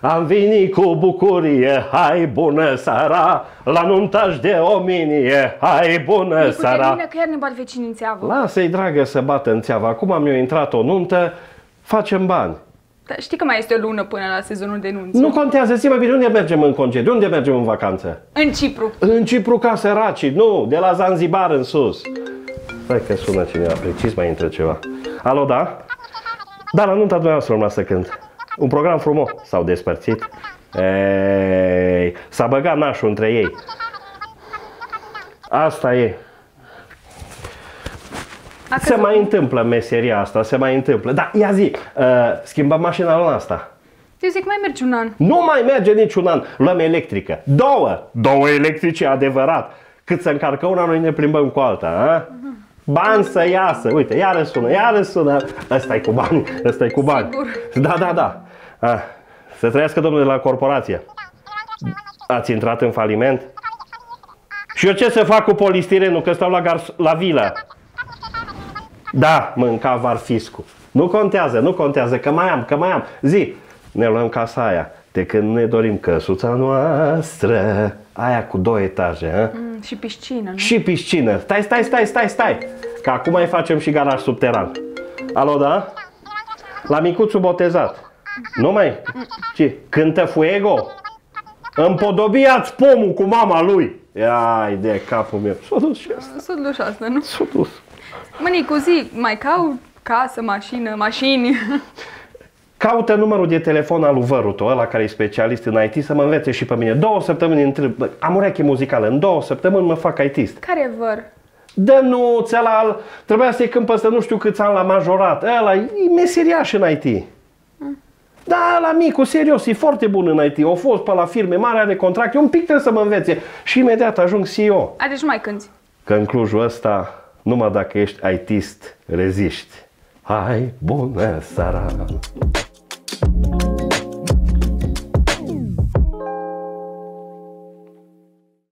Am venit cu bucurie, hai bună seara La nuntaș de ominie, hai bună Nicu, seara termină că iar ne bat vecinii în țeavă. Lasă-i dragă să bată în țeavă Acum am eu intrat o nuntă, facem bani Dar știi că mai este o lună până la sezonul de nunți. Nu contează, zi mai bine, unde mergem în concediu? Unde mergem în vacanță? În Cipru. În Cipru ca săracii, nu, de la Zanzibar în sus. Stai că sună cineva, precis mai intră ceva. Alo, da? Da, la nunta dumneavoastră urma să cânt. Un program frumos. S-au despărțit. Ei, s-a băgat nașul între ei. Asta e. A Se căzut. mai întâmplă meseria asta, se mai întâmplă. Da, ia zi, uh, schimbăm mașina la asta. Eu zic, mai mergi un an. Nu mai merge niciun an. Luăm electrică. Două. Două electrice, adevărat. Cât să încarcă una, noi ne plimbăm cu alta. A? Bani să iasă. Uite, iară sună, iară sună. ăsta e cu bani, ăsta e cu bani. Sigur. Da, da, da. A, să trăiască domnul de la corporație. Ați intrat în faliment? Și eu ce să fac cu polistirenul, că stau la, gar- la vilă? Da, mânca varfiscu. Nu contează, nu contează, că mai am, că mai am. Zi, ne luăm casa aia. De când ne dorim căsuța noastră, aia cu două etaje, a? Mm, și piscină, nu? Și piscină. Stai, stai, stai, stai, stai. Că acum mai facem și garaj subteran. Alo, da? La micuțul botezat. Nu mai? Ce? Cântă Fuego? Împodobiați pomul cu mama lui. Ai de capul meu. S-a dus și asta. S-a dus asta, nu? S-a dus. Mă, Nicu, zi, mai caut casă, mașină, mașini. Caută numărul de telefon al lui Vărutu, ăla care e specialist în IT, să mă învețe și pe mine. Două săptămâni întreb, bă, am ureche muzicală, în două săptămâni mă fac ITist. Care văr? Dănuț, ăla, trebuia să-i cânt peste nu știu câți ani la majorat. Ăla e meseriaș în IT. Da, la micu, serios, e foarte bun în IT. O fost pe la firme mari, are contracte, un pic trebuie să mă învețe. Și imediat ajung CEO. A, deci nu mai cânti. Că în Clujul ăsta, numai dacă ești ITist, reziști. Hai, bună seara!